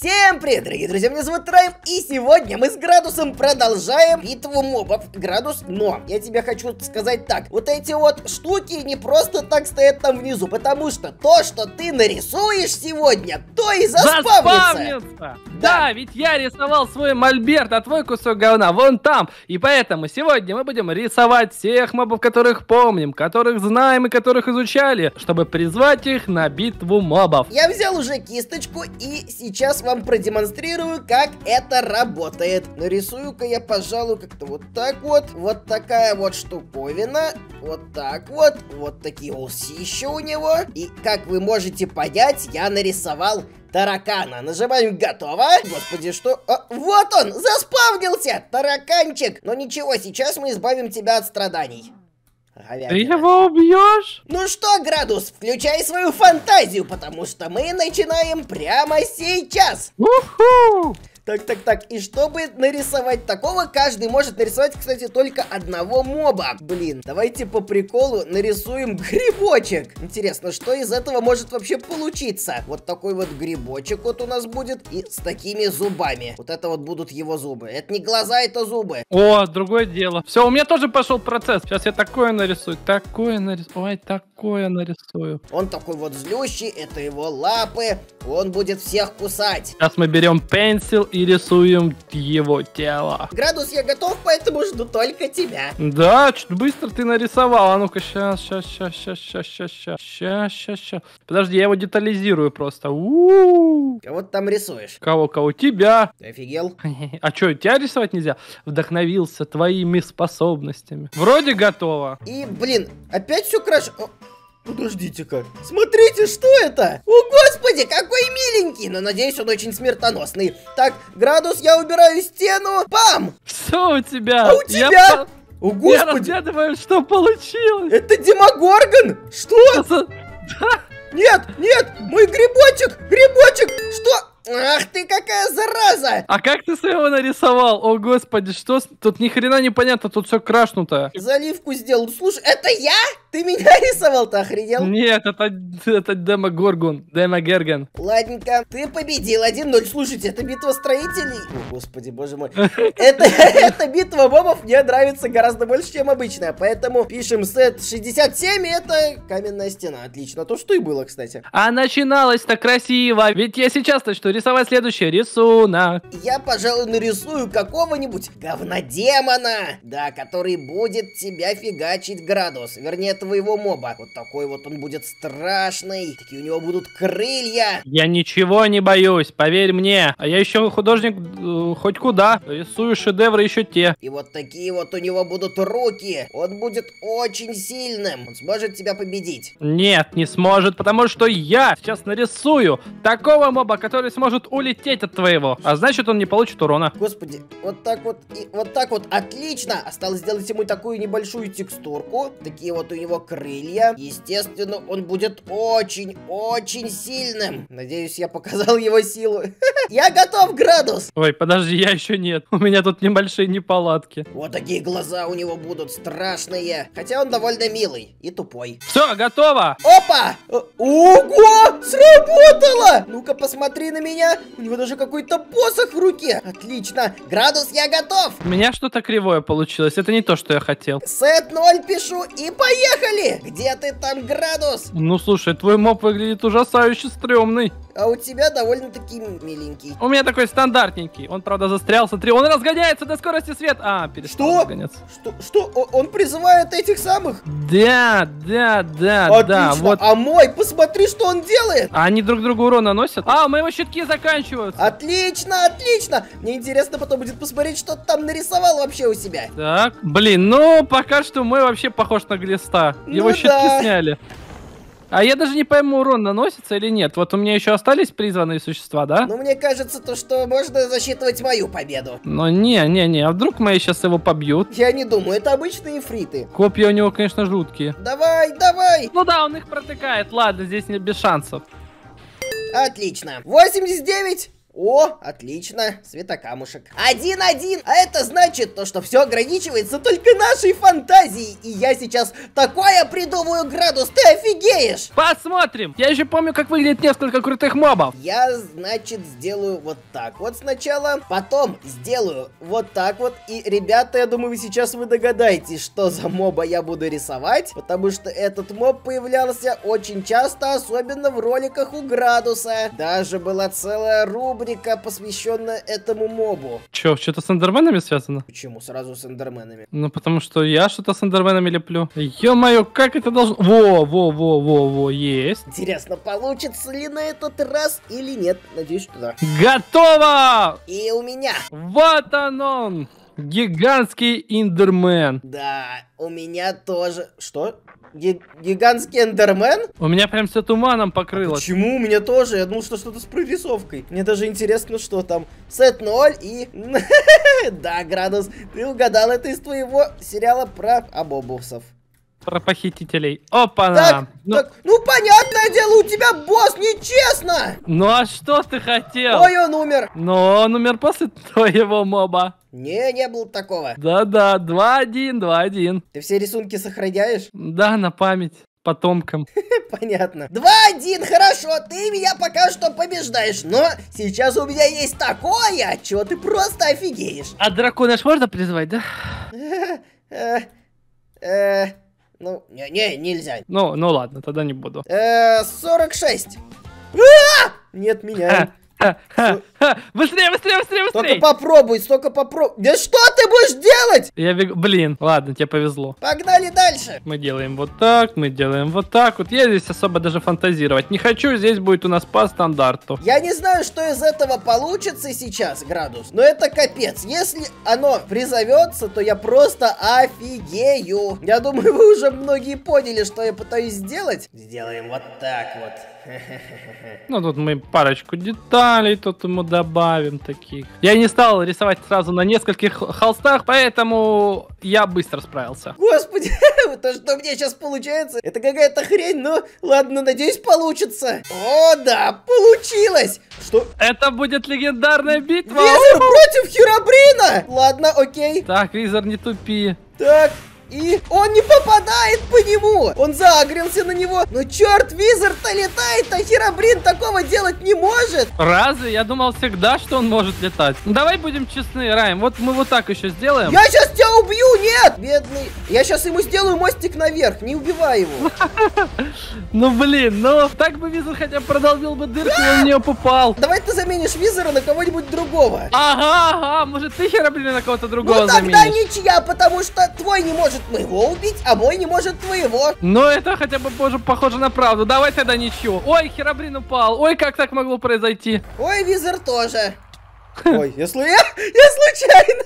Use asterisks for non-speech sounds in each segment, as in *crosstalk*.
Всем привет, дорогие друзья, меня зовут Райм, и сегодня мы с Градусом продолжаем битву мобов. Градус, но я тебе хочу сказать так, вот эти вот штуки не просто так стоят там внизу, потому что то, что ты нарисуешь сегодня, то и заспавнится. заспавнится. Да. да, ведь я рисовал свой мольберт, а твой кусок говна вон там. И поэтому сегодня мы будем рисовать всех мобов, которых помним, которых знаем и которых изучали, чтобы призвать их на битву мобов. Я взял уже кисточку и сейчас вам продемонстрирую, как это работает. Нарисую-ка я, пожалуй, как-то вот так вот. Вот такая вот штуковина. Вот так вот. Вот такие усища у него. И, как вы можете понять, я нарисовал таракана. Нажимаем «Готово». Господи, что? А, вот он, заспавнился, тараканчик. Но ничего, сейчас мы избавим тебя от страданий. Говядина. Ты его убьешь? Ну что, Градус, включай свою фантазию, потому что мы начинаем прямо сейчас. Уху! Так, так, так, и чтобы нарисовать такого, каждый может нарисовать, кстати, только одного моба. Блин, давайте по приколу нарисуем грибочек. Интересно, что из этого может вообще получиться? Вот такой вот грибочек вот у нас будет и с такими зубами. Вот это вот будут его зубы. Это не глаза, это зубы. О, другое дело. Все, у меня тоже пошел процесс. Сейчас я такое нарисую, такое нарисую, ой, такое нарисую. Он такой вот злющий, это его лапы. Он будет всех кусать. Сейчас мы берем пенсил и рисуем его тело. Градус я готов, поэтому жду только тебя. Да, чуть быстро ты нарисовал. А ну-ка, сейчас, сейчас, сейчас, сейчас, сейчас, сейчас, сейчас, сейчас, сейчас, сейчас. Подожди, я его детализирую просто. У-у-у. Кого ты там рисуешь? Кого, кого? Тебя. Ты офигел? *laughs* А что, тебя рисовать нельзя? Вдохновился твоими способностями. Вроде готово. И, блин, опять все краш... Подождите-ка. Смотрите, что это? О, господи, какой миленький. Но надеюсь, он очень смертоносный. Так, градус, я убираю стену. Бам! Что у тебя? А у тебя? Я... О, господи. Я разглядываю, что получилось. Это Демогоргон? Что? *laughs* Нет, нет, мой грибочек, грибочек. Что? Ах ты какая зараза! А как ты своего нарисовал? О господи, что? Тут ни хрена не понятно, тут все крашнуто. Заливку сделал. Слушай, это я? Ты меня *laughs* рисовал-то, охренел? Нет, это, это Дема Горгон, Дема Герген. Ладненько, ты победил 1-0. Слушайте, это битва строителей. О, господи, боже мой. *laughs* Это, *laughs* эта битва мобов мне нравится гораздо больше, чем обычная. Поэтому пишем сет 67, и это каменная стена. Отлично, то что и было, кстати. А начиналось-то красиво. Ведь я сейчас-то что, рисовать следующий рисунок. Я, пожалуй, нарисую какого-нибудь говнодемона. Да, который будет тебя фигачить градус. Вернее, твоего моба. Вот такой вот он будет страшный. Такие у него будут крылья. Я ничего не боюсь, поверь мне. А я еще художник э, хоть куда. Рисую шедевры еще те. И вот такие вот у него будут руки. Он будет очень сильным. Он сможет тебя победить. Нет, не сможет, потому что я сейчас нарисую такого моба, который сможет может улететь от твоего, а значит он не получит урона. Господи, вот так вот, и вот так вот, отлично! Осталось сделать ему такую небольшую текстурку, такие вот у него крылья. Естественно, он будет очень-очень сильным. Надеюсь, я показал его силу. *laughs* Я готов, Градус! Ой, подожди, я еще нет. У меня тут небольшие неполадки. Вот такие глаза у него будут страшные. Хотя он довольно милый и тупой. Все, готово! Опа! Ого! Сработало! Ну-ка, посмотри на меня меня. У него даже какой-то посох в руке. Отлично. Градус, я готов. У меня что-то кривое получилось. Это не то, что я хотел. Сет 0 пишу и поехали. Где ты там, Градус? Ну, слушай, твой моб выглядит ужасающе стрёмный. А у тебя довольно-таки миленький. У меня такой стандартненький. Он, правда, застрял. Смотри, он разгоняется до скорости света. А, перестал что? разгоняться. Что? Что? Он призывает этих самых? Да, да, да, Отлично. да. Вот. А мой, посмотри, что он делает. А они друг другу урон наносят? А, у моего щитки заканчиваются. Отлично, отлично. Мне интересно потом будет посмотреть, что ты там нарисовал вообще у себя. Так, блин, ну, пока что мы вообще похож на глиста. Его ну, щитки да. сняли. А я даже не пойму, урон наносится или нет. Вот у меня еще остались призванные существа, да? Ну, мне кажется, то, что можно засчитывать мою победу. Ну, не-не-не, а вдруг мои сейчас его побьют? Я не думаю, это обычные фриты. Копья у него, конечно, жуткие. Давай, давай! Ну да, он их протыкает. Ладно, здесь не без шансов. Отлично. 89, О, отлично, светокамушек. Один-один, а это значит то, что все ограничивается только нашей фантазией. И я сейчас такое придумаю, Градус, ты офигеешь! Посмотрим! Я еще помню, как выглядит несколько крутых мобов. Я, значит, сделаю вот так вот сначала, потом сделаю вот так вот. И, ребята, я думаю, вы сейчас вы догадаетесь, что за моба я буду рисовать, потому что этот моб появлялся очень часто, особенно в роликах у Градуса. Даже была целая рубрика рубрика, посвященная этому мобу. Че, что-то с эндерменами связано? Почему сразу с эндерменами? Ну, потому что я что-то с эндерменами леплю. Ё-моё, как это должно... Во, во, во, во, во, есть. Интересно, получится ли на этот раз или нет? Надеюсь, что да. Готово! И у меня. Вот он он! Гигантский Индермен. Да, у меня тоже. Что? Гигантский эндермен? У меня прям все туманом покрылось. Почему? У меня тоже. Я думал, что что-то с прорисовкой. Мне даже интересно, что там. Сет 0 и... *laughs* да, Градус, ты угадал. Это из твоего сериала про обобусов. Про похитителей. Опа! Так, ну... так, ну понятное дело, у тебя босс нечестно! Ну а что ты хотел? Ой, он умер. Но он умер после *laughs* твоего моба. Не, не было такого. Да-да, 2-1, 2-1. Ты все рисунки сохраняешь? Да, на память потомкам. *laughs* Понятно. 2-1, хорошо, ты меня пока что побеждаешь, но сейчас у меня есть такое, чего ты просто офигеешь. А дракона ж можно призвать, да? *laughs* Э, э, ну, не, не, нельзя. Ну, ну ладно, тогда не буду. Э, 46. А! Нет, меня. *laughs* Быстрее, быстрее, быстрее, быстрее! Только попробуй, столько попробуй. Да что ты будешь делать? Я бегу... Блин, ладно, тебе повезло. Погнали дальше. Мы делаем вот так, мы делаем вот так. Вот я здесь особо даже фантазировать не хочу. Здесь будет у нас по стандарту. Я не знаю, что из этого получится сейчас, градус. Но это капец. Если оно призовется, то я просто офигею. Я думаю, вы уже многие поняли, что я пытаюсь сделать. Сделаем вот так вот. Ну, тут мы парочку деталей тут ему добавим таких. Я не стал рисовать сразу на нескольких холстах, поэтому я быстро справился. Господи, *laughs* то, что мне сейчас получается, это какая-то хрень, но ладно, надеюсь, получится. О, да, получилось! Что? Это будет легендарная битва! Визер против Херабрина! Ладно, окей. Так, Визер, не тупи. Так, и он не попадает по нему. Он загрелся на него. Но черт, Визард-то летает, а Херобрин такого делать не может. Разве? Я думал всегда, что он может летать. Ну, давай будем честны, Райм. Вот мы вот так еще сделаем. Я сейчас тебя убью, нет! Бедный. Я сейчас ему сделаю мостик наверх, не убивай его. *laughs* Ну блин, ну так бы Визер хотя бы продолбил бы дырку, и он в нее попал. Давай ты заменишь Визера на кого-нибудь другого. Ага, ага, может ты Херобрина на кого-то другого заменишь. Ну тогда ничья, потому что твой не может может моего убить, а мой не может твоего. Ну это хотя бы боже, похоже на правду. Давай тогда ничего. Ой, Херабрин упал. Ой, как так могло произойти? Ой, Визер тоже. Ой, я, *laughs* я *laughs* случайно.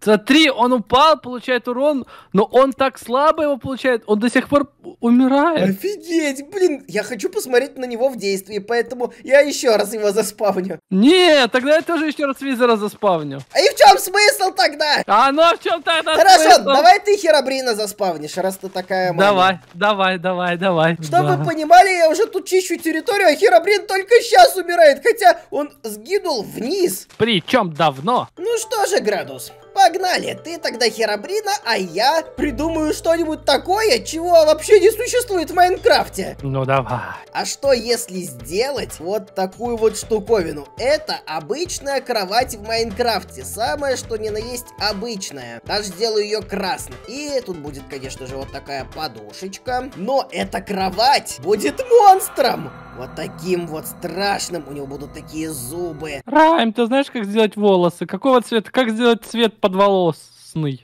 Смотри, он упал, получает урон, но он так слабо его получает, он до сих пор умирает. Офигеть, блин, я хочу посмотреть на него в действии, поэтому я еще раз его заспавню. Нет, тогда я тоже еще раз Визера заспавню. А и в чем смысл тогда? А ну а в чем тогда Хорошо, смысл? давай ты Херабрина заспавнишь, раз ты такая мама. Давай, давай, давай, давай. Чтобы да. вы понимали, я уже тут чищу территорию, а Херабрин только сейчас умирает, хотя он сгинул вниз. Причем давно. Ну что же, Градус, Погнали, ты тогда Херабрина, а я придумаю что-нибудь такое, чего вообще не существует в Майнкрафте. Ну давай. А что если сделать вот такую вот штуковину? Это обычная кровать в Майнкрафте, самое что ни на есть обычная. Даже сделаю ее красной. И тут будет, конечно же, вот такая подушечка. Но эта кровать будет монстром! Вот таким вот страшным. У него будут такие зубы. Райм, ты знаешь, как сделать волосы? Какого цвета? Как сделать цвет под волос?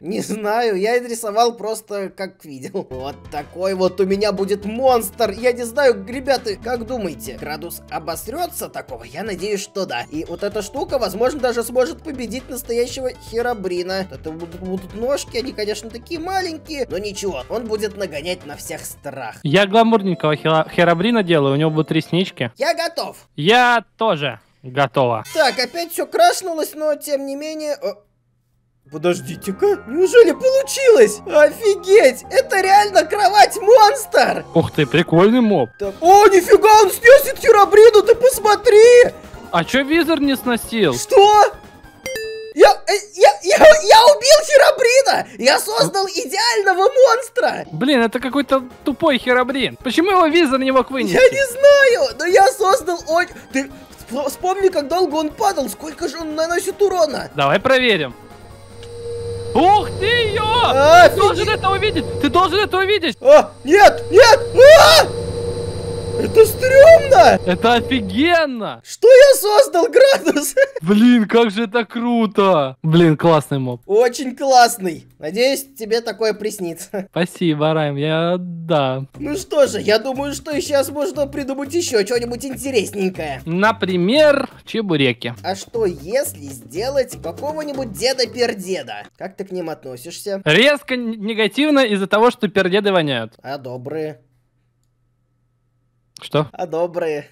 Не знаю, я рисовал просто как видел. Вот такой вот у меня будет монстр. Я не знаю, ребята, как думаете, градус обосрется такого? Я надеюсь, что да. И вот эта штука, возможно, даже сможет победить настоящего Херабрина. Это будут, будут ножки, они, конечно, такие маленькие, но ничего, он будет нагонять на всех страх. Я гламурненького Херабрина делаю, у него будут реснички. Я готов. Я тоже готова. Так, опять все крашнулось, но тем не менее... Подождите-ка, неужели получилось? Офигеть, это реально кровать-монстр! Ух ты, прикольный моб. Так. О, нифига, он снесет Херабрину, ты посмотри! А чё визор не сносил? Что? Я, э, я, я, я убил Херабрина! Я создал идеального монстра! Блин, это какой-то тупой херобрин. Почему его визор не мог вынести? Я не знаю, но я создал очень... Ты вспо- вспомни, как долго он падал, сколько же он наносит урона. Давай проверим. Ух ты ее! А, Ты должен это увидеть! Ты должен это увидеть! А, нет, нет! А! Это стрёмно! Это офигенно! Что я создал, Градус? *laughs* Блин, как же это круто! Блин, классный моб. Очень классный. Надеюсь, тебе такое приснится. *laughs* Спасибо, Райм, я... да. Ну что же, я думаю, что сейчас можно придумать еще что-нибудь интересненькое. Например, чебуреки. А что, если сделать какого-нибудь деда-пердеда? Как ты к ним относишься? Резко негативно из-за того, что пердеды воняют. А добрые? Что? А добрые?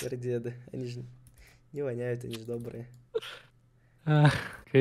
Пердеды. Они же не воняют, они же добрые.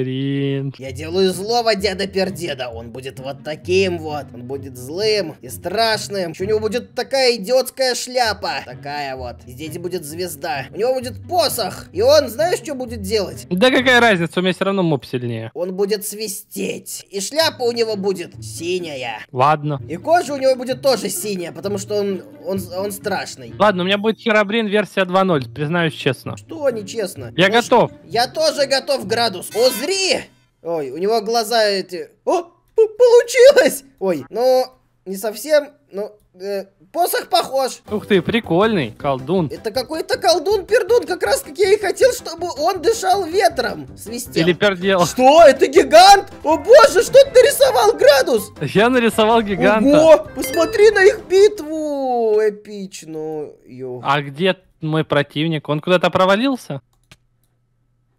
Кринж. Я делаю злого деда пердеда. Он будет вот таким вот. Он будет злым и страшным. Еще у него будет такая идиотская шляпа. Такая вот. И здесь будет звезда. У него будет посох. И он, знаешь, что будет делать? Да какая разница, у меня все равно моб сильнее. Он будет свистеть. И шляпа у него будет синяя. Ладно. И кожа у него будет тоже синяя, потому что он, он, он страшный. Ладно, у меня будет Херабрин версия 2.0, признаюсь честно. Что нечестно? Я Ну, готов. Я тоже готов, Градус. О, зри! Ой, у него глаза эти... О, получилось! Ой, ну, не совсем, ну, э, посох похож. Ух ты, прикольный, колдун. Это какой-то колдун-пердун, как раз как я и хотел, чтобы он дышал ветром, свистел. Или пердел. Что, это гигант? О боже, что ты нарисовал, Градус? Я нарисовал гиганта. Ого, посмотри на их битву эпичную. А где мой противник? Он куда-то провалился?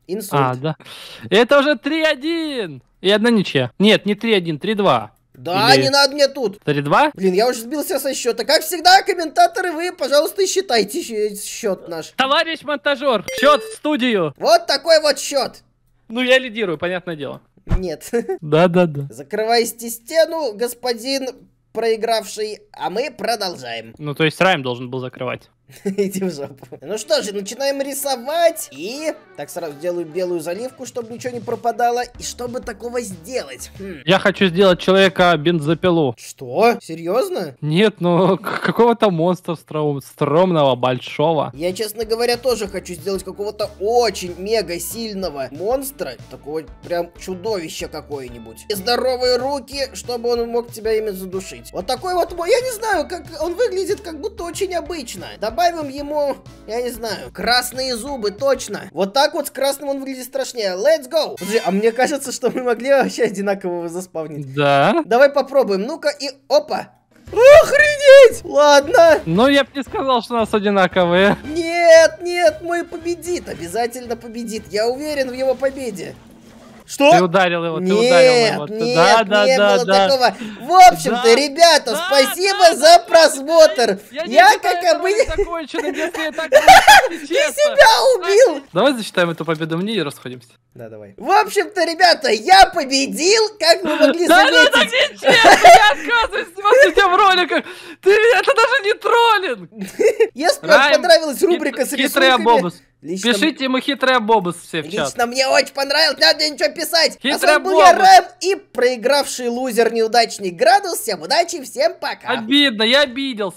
Инсульт. А, да. Это уже 3-1. И одна ничья. Нет, не 3-1, 3-2. да, или- не надо мне тут. 3-2? Блин, я уже сбился со счета. Как всегда, комментаторы, вы, пожалуйста, считайте счет наш. Товарищ монтажер, счет в студию. Вот такой вот счет. Ну, я лидирую, понятное дело. Нет. *laughs* Да-да-да. Закрывайте стену, господин проигравший, а мы продолжаем. Ну, то есть Райм должен был закрывать. *laughs* Иди в жопу. Ну что же, начинаем рисовать. И... Так, сразу делаю белую заливку, чтобы ничего не пропадало. И чтобы такого сделать? Хм. Я хочу сделать человека бензопилу. Что? Серьезно? Нет, ну, *laughs* какого-то монстра стром- стромного, большого. Я, честно говоря, тоже хочу сделать какого-то очень мега сильного монстра. Такого прям чудовища какое-нибудь. И здоровые руки, чтобы он мог тебя ими задушить. Вот такой вот мой. Я не знаю, как он выглядит как будто очень обычно. Добавим ему, я не знаю, красные зубы, точно. Вот так вот с красным он выглядит страшнее. Let's go. Подожди, а мне кажется, что мы могли вообще одинакового заспавнить. Да? Давай попробуем. Ну-ка и опа. Охренеть! Ладно. Ну, я бы не сказал, что у нас одинаковые. Нет, нет, мой победит, обязательно победит. Я уверен в его победе. Что? Ты ударил его, ты нет, ударил его. Ты- нет, да, да, не да, было да. такого. В общем-то, Да, ребята, да, спасибо да, за просмотр. Я, не Я, считаю как обычно, *laughs* честно. себя убил. Давай засчитаем эту победу мне и расходимся. Да, давай. В общем-то, ребята, я победил, как вы могли Да, ну так заметить. нечестно, я отказываюсь снимать тебя в роликах. Ты, это даже не троллинг. *laughs* Если вам понравилась рубрика с рисунками, лично Пишите ему хитрый обобус все в чат. Лично мне очень понравилось, не надо мне ничего писать. а с Хитрый вами был я, бобус. Рэм, и проигравший лузер неудачник Градус. Всем удачи, всем пока. Обидно, я обиделся.